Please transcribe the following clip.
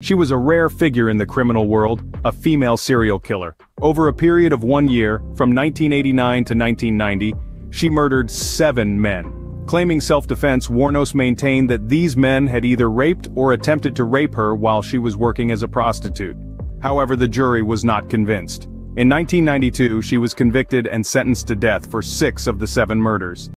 She was a rare figure in the criminal world, a female serial killer. Over a period of one year, from 1989 to 1990, she murdered seven men. Claiming self-defense, Wuornos maintained that these men had either raped or attempted to rape her while she was working as a prostitute. However the jury was not convinced. In 1992 she was convicted and sentenced to death for six of the seven murders.